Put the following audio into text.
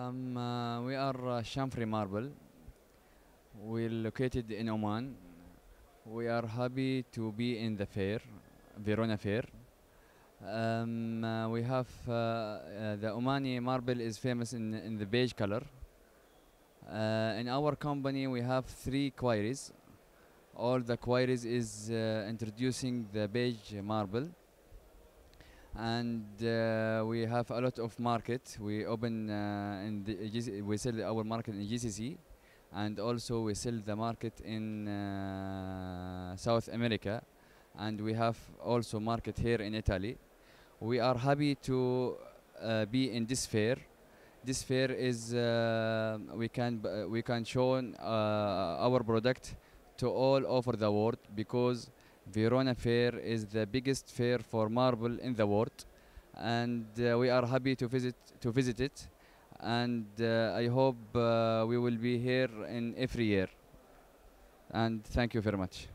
Um, uh, we are uh, Shanfari Marble. We're located in Oman. We are happy to be in the fair, Verona Fair. Um, uh, we have uh, uh, the Omani marble is famous in, in the beige color. Uh, in our company, we have three quarries. All the quarries is introducing the beige marble and uh, we have a lot of market. We open uh, in the we sell our market in GCC, and also we sell the market in uh, South America, and we have also market here in Italy. We are happy to uh, be in this fair. This fair is uh, we can uh, we can show our product to all over the world because Verona Fair is the biggest fair for marble in the world, and uh, we are happy to visit to visit it. And uh, I hope uh, we will be here in every year. And thank you very much.